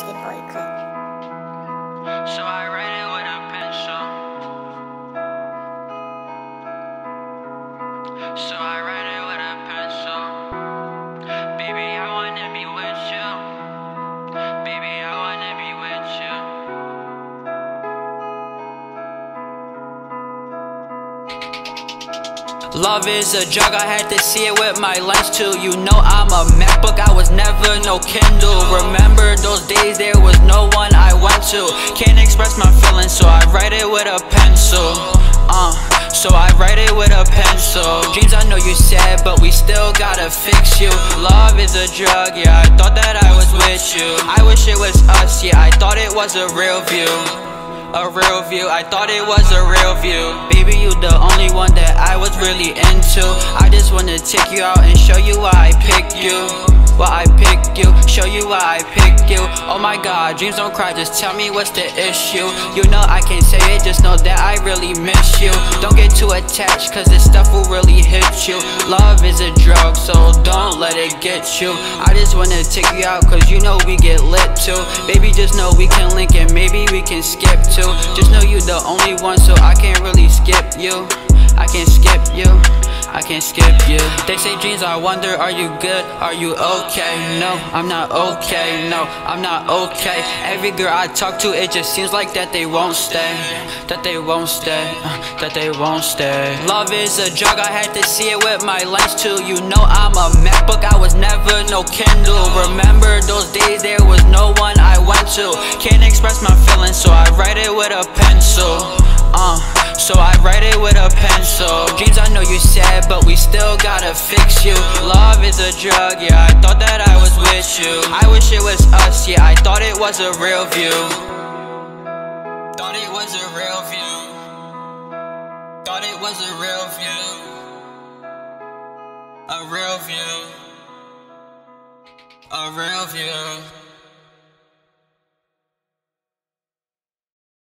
Basketball clip. So I write it with a pencil. So I write it with a pencil. Baby, I wanna be with you. Baby, I wanna be with you. Love is a drug, I had to see it with my lens too You know I'm a MacBook, I was never no Kindle Remember to Can't express my feelings so I write it with a pencil. Uh, so I write it with a pencil. Dreams I know you said but we still gotta fix you. Love is a drug, yeah I thought that I was with you. I wish it was us, yeah I thought it was a real view. A real view, I thought it was a real view. Baby, you the only one that I was really into. I just wanna take you out and show you why I picked you Why I pick you, show you why I pick you. Oh my god, dreams don't cry, just tell me what's the issue. You know I can't say it, just know that I really miss you. Don't get too attached, cause this stuff will really hit you. Love is a drug, so don't let it get you. I just wanna take you out, cause you know we get lit too. Baby, just know we can link and maybe we can skip too. Just know you the only one, so I can't really skip you. I can't skip you I can't skip you. They say dreams, I wonder, are you good? Are you okay? No, I'm not okay, no, I'm not okay. Every girl I talk to, it just seems like that they won't stay. That they won't stay, uh, that they won't stay. Love is a drug, I had to see it with my lens too. You know I'm a MacBook, I was never no Kindle. Remember those days, there was no one I went to. Can't express my feelings, so I write it with a so I write it with a pencil. Dreams I know you said, but we still gotta fix you. Love is a drug, yeah, I thought that I was with you. I wish it was us, yeah, I thought it was a real view. Thought it was a real view. Thought it was a real view. A real view. A real view